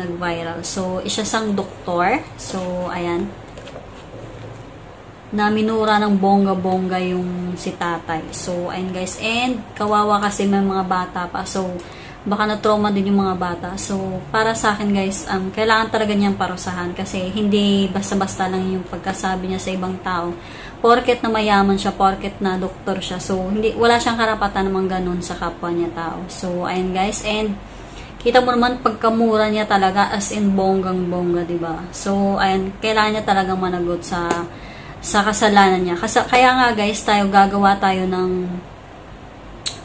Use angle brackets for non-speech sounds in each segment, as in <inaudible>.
nag-viral. So, isa sang doktor. So, ayan. Na minura ng bongga-bongga yung si tatay. So, ayan guys. And, kawawa kasi may mga bata pa. So, baka na-trauma din yung mga bata. So, para sa akin guys, um, kailangan talaga niyang parusahan kasi hindi basta-basta lang yung pagkasabi niya sa ibang tao. Porket na mayaman siya, porket na doktor siya. So, hindi, wala siyang karapatan namang ganun sa kapwa niya tao. So, ayan guys. And, kita mo naman pagkamura niya talaga as in bonggang-bongga, 'di ba? So, ayan, kailangan niya talagang managot sa sa kasalanan niya. Kasi, kaya nga guys, tayo gagawa tayo ng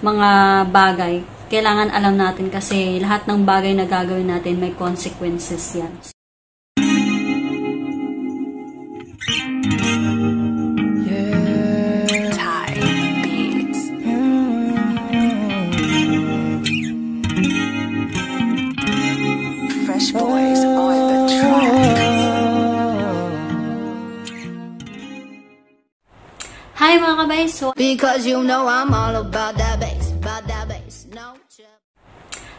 mga bagay. Kailangan alam natin kasi lahat ng bagay na gagawin natin may consequences yan. Thai So, Because you know I'm all about that bass, about that bass, no chip.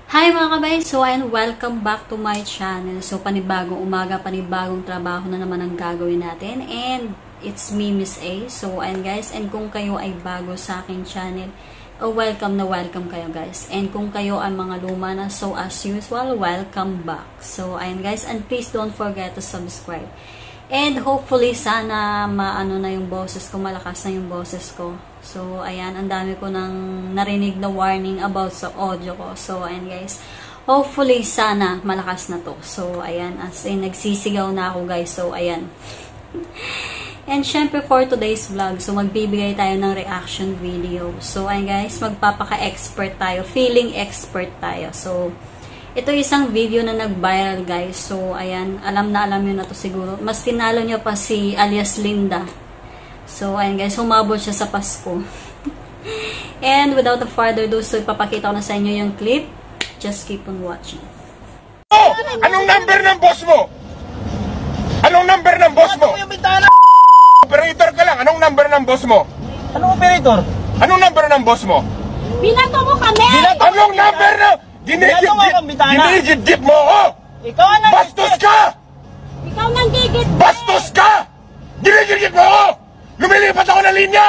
Hi mga kabay! So, and welcome back to my channel. So, panibagong umaga, panibagong trabaho na naman ang gagawin natin. And, it's me, Miss A. So, and guys, and kung kayo ay bago sa aking channel, oh, welcome na welcome kayo guys. And kung kayo ay mga luma na, so as usual, welcome back. So, ayan guys, and please don't forget to subscribe. And hopefully, sana maano na yung boses ko, malakas na yung boses ko. So, ayan, ang dami ko nang narinig na warning about sa audio ko. So, ayan guys, hopefully, sana malakas na to. So, ayan, as in, nagsisigaw na ako guys. So, ayan. <laughs> And syempre for today's vlog, so magbibigay tayo ng reaction video. So ayun guys, magpapaka-expert tayo, feeling expert tayo. So ito isang video na nag-viral guys. So ayan, alam na alam niyo na to siguro. Mas tinalo niya pa si alias Linda. So ayan guys, humabol siya sa Pasko. <laughs> And without the further ado, so ipapakita ko na sa inyo yung clip. Just keep on watching. Oh! Anong number ng boss mo? Anong number ng boss mo? Ano? Operator ka lang. Anong number ng boss mo? Anong operator? Anong number ng boss mo? Binato mo kami! Binato- Anong number na? Bintana. Dinigid-dip mo ako! Ikaw ang Bastos ka! Ikaw nang gigit! Bastos ka! Dinigid-dip mo ako! Lumilipat ako ng linya!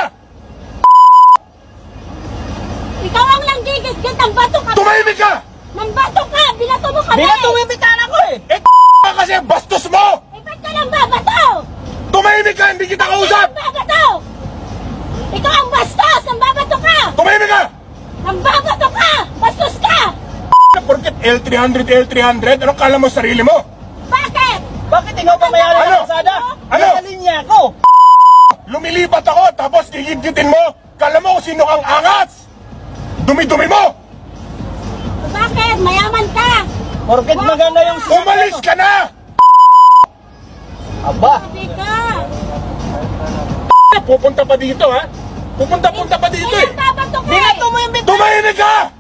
Ikaw ang nang gigit! Gitang bato ka! Tumahimik ka! Mambato ka! Binato mo kami! Binato mo yung bintana ko eh! Eh, ka kasi bastos mo! Eh, ba't ka nang babato? Tumahimik ka! Hindi kita kausap! Ang babato! Ikaw ang bastos! Ang babato ka! Tumahimik ka! Ang babato ka! Bastos ka! Porket L300, L300, anong kala mo sa sarili mo? Bakit? Bakit ikaw pa may-ari Ano? ng kasada? Ano? Nasa linya ako! Lumilipat ako, tapos gigit-gitin mo. Kala mo kung sino kang angas. Dumi-dumi mo. Bakit? Mayaman ka! Porket maganda yung sasakyan Umalis ka na. Aba! Sabi ka! Pupunta pa dito, ha? Pupunta-punta pa dito, eh. Binato eh! mo yung bintana! Ba't ka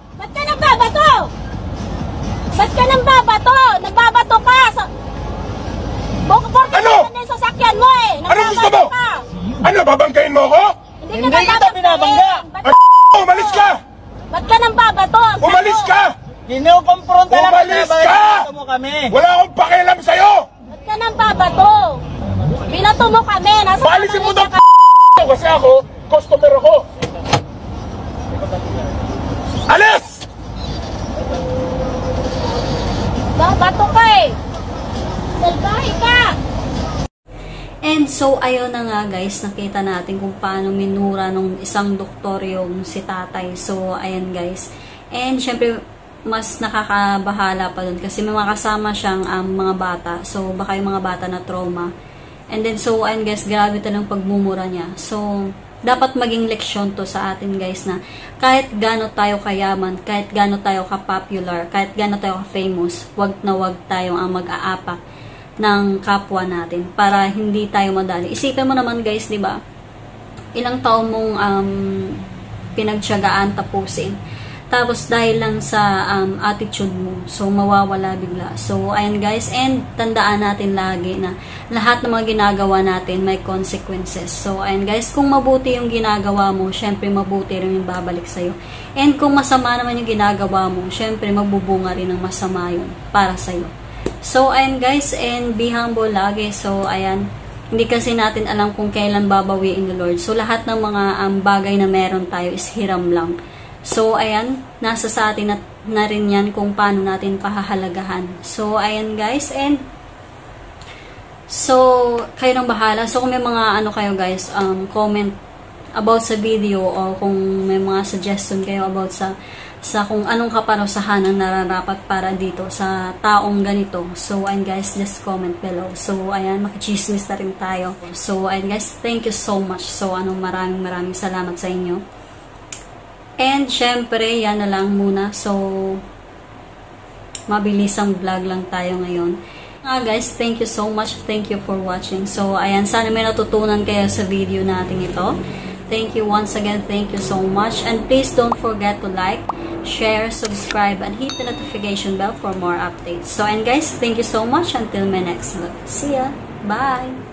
Hindi ka kita binabangga. Umalis ka! ba't ka nang babato? Umalis ka! Kinukompronta lang Umalis ka! mo kami? Wala akong pakialam sa'yo! Ba't ka nang babato? Binato mo kami. Nasa Paalisin mo ka. <laughs> kasi ako, customer ako. Alis! Babato ka eh. Salbahe ka. And so, ayun na nga guys, nakita natin kung paano minura nung isang doktor yung si tatay. So, ayan guys. And syempre, mas nakakabahala pa dun kasi may mga kasama siyang um, mga bata. So, baka yung mga bata na trauma. And then, so, ayun guys, grabe talang pagmumura niya. So, dapat maging leksyon to sa atin guys na kahit gaano tayo kayaman, kahit gaano tayo ka-popular, kahit gaano tayo ka-famous, wag na wag tayo ang mag-aapak ng kapwa natin para hindi tayo madali. Isipin mo naman guys, 'di ba? Ilang taon mong um, pinagtiyagaan tapusin. Tapos dahil lang sa um, attitude mo, so mawawala bigla. So ayan guys, and tandaan natin lagi na lahat ng mga ginagawa natin may consequences. So ayan guys, kung mabuti yung ginagawa mo, syempre mabuti rin yung babalik sa'yo. And kung masama naman yung ginagawa mo, syempre magbubunga rin ng masama yun para sa'yo. So, ayan guys, and be humble lagi. So, ayan, hindi kasi natin alam kung kailan babawiin ni Lord. So, lahat ng mga um, bagay na meron tayo is hiram lang. So, ayan, nasa sa atin na, na rin yan kung paano natin pahahalagahan. So, ayan guys, and so, kayo nang bahala. So, kung may mga ano kayo guys, um, comment about sa video o kung may mga suggestion kayo about sa sa kung anong kaparusahan ang nararapat para dito sa taong ganito. So, ayan guys, just comment below. So, ayan, makichismis na rin tayo. So, ayan guys, thank you so much. So, ano, maraming maraming salamat sa inyo. And, syempre, yan na lang muna. So, mabilisang vlog lang tayo ngayon. Ah, guys, thank you so much. Thank you for watching. So, ayan, sana may natutunan kayo sa video natin ito. Thank you once again. Thank you so much. And please don't forget to like, share, subscribe, and hit the notification bell for more updates. So, and guys, thank you so much. Until my next vlog. See ya. Bye.